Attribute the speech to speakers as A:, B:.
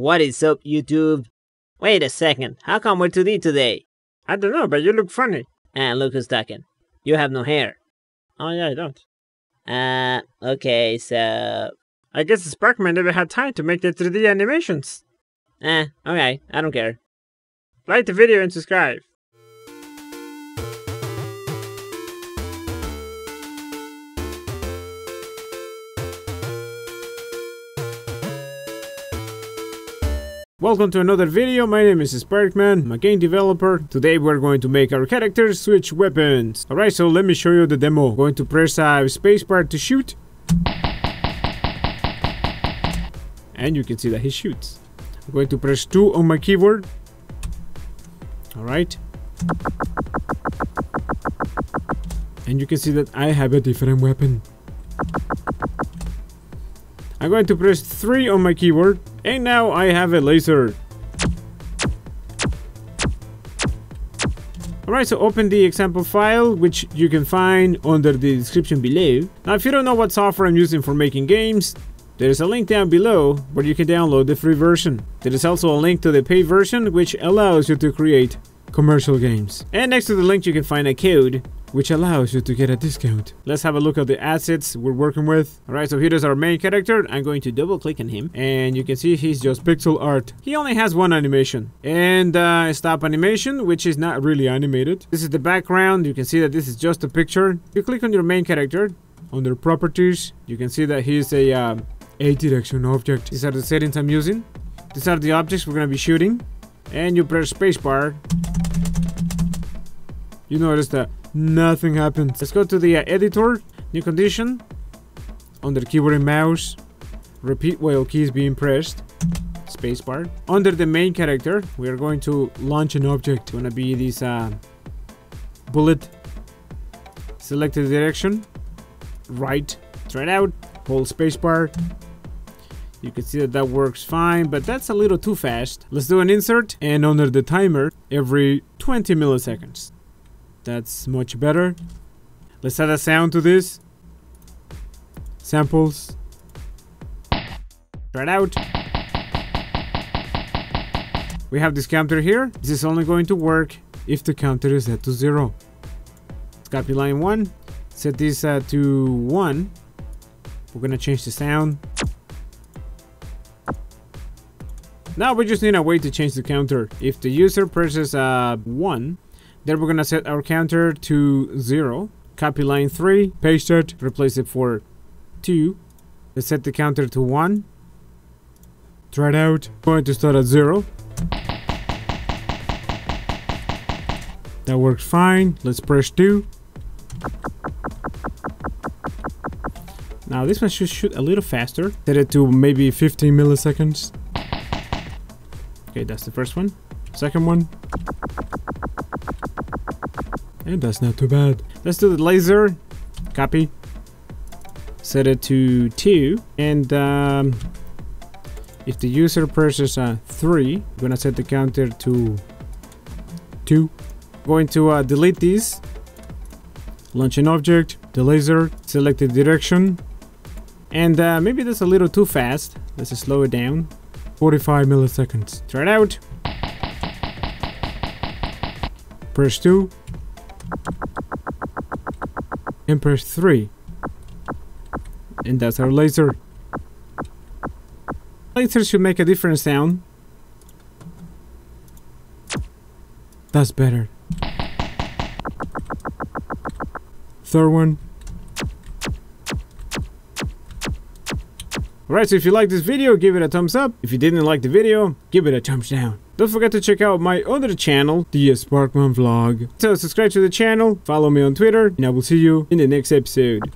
A: What is up, YouTube? Wait a second, how come we're 2D today?
B: I don't know, but you look funny.
A: And look who's talking. You have no hair.
B: Oh yeah, I don't.
A: Uh, okay, so...
B: I guess the Sparckman never had time to make the 3D animations.
A: Eh, okay, I don't care.
B: Like the video and subscribe. Welcome to another video, my name is Sparckman, I'm a game developer. Today we're going to make our characters switch weapons. Alright, so let me show you the demo. going to press spacebar to shoot. And you can see that he shoots. I'm going to press 2 on my keyboard. Alright. And you can see that I have a different weapon. I'm going to press 3 on my keyboard and now I have a laser. Alright, so open the example file, which you can find under the description below. Now, if you don't know what software I'm using for making games, there is a link down below where you can download the free version. There is also a link to the paid version, which allows you to create commercial games. And next to the link, you can find a code which allows you to get a discount. Let's have a look at the assets we're working with. Alright, so here is our main character. I'm going to double click on him and you can see he's just pixel art. He only has one animation and uh, stop animation, which is not really animated. This is the background. You can see that this is just a picture. You click on your main character under properties. You can see that he's a uh, a direction object. These are the settings I'm using. These are the objects we're going to be shooting. And you press spacebar. You notice that Nothing happens. Let's go to the uh, editor, new condition, under keyboard and mouse, repeat while keys being pressed, spacebar. Under the main character, we are going to launch an object. It's gonna be this uh, bullet. Select the direction, right, try it out, hold spacebar. You can see that that works fine, but that's a little too fast. Let's do an insert and under the timer every 20 milliseconds. That's much better. Let's add a sound to this. Samples. Try it out. We have this counter here. This is only going to work if the counter is set to zero. Let's copy line one. Set this uh, to one. We're gonna change the sound. Now we just need a way to change the counter. If the user presses uh, 1, then we're gonna set our counter to 0. Copy line 3, paste it, replace it for 2. Let's set the counter to 1. Try it out. Going to start at 0. That works fine. Let's press 2. Now this one should shoot a little faster. Set it to maybe 15 milliseconds. Okay, that's the first one. Second one. And that's not too bad. Let's do the laser. Copy. Set it to 2. And um, if the user presses uh, 3, I'm gonna set the counter to 2. Going to uh, delete these. Launch an object, the laser, select the direction. And uh, maybe that's a little too fast. Let's slow it down. 45 milliseconds. Try it out. Press 2 and press 3 and that's our laser. Laser should make a different sound. That's better. Third one. Alright, so if you like this video, give it a thumbs up. If you didn't like the video, give it a thumbs down. Don't forget to check out my other channel, the Sparckman Vlog. So subscribe to the channel, follow me on Twitter, and I will see you in the next episode.